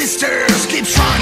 sisters keep trying.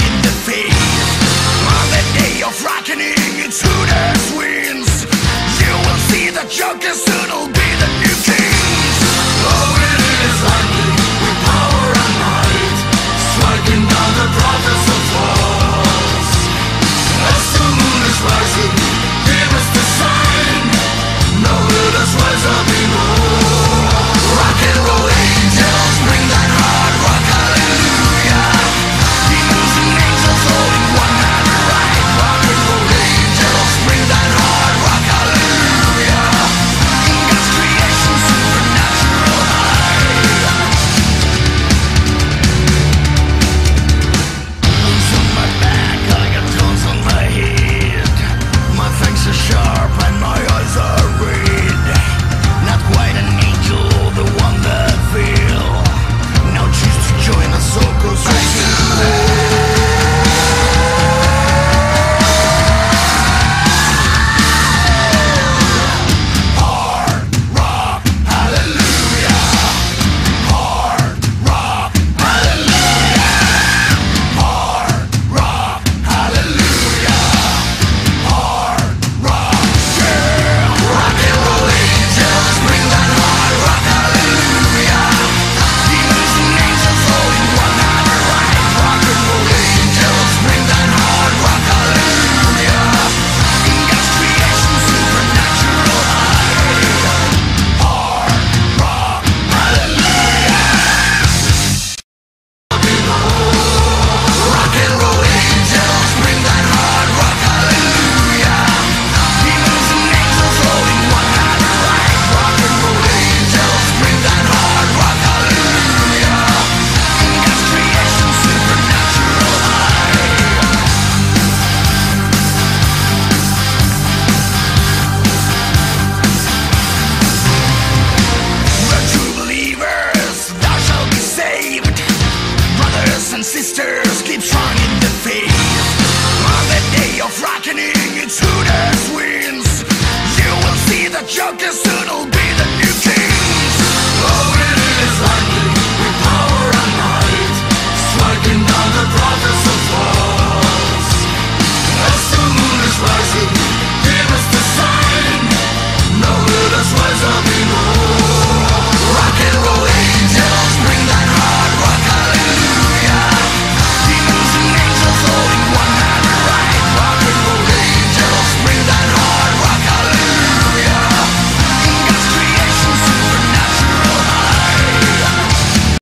que se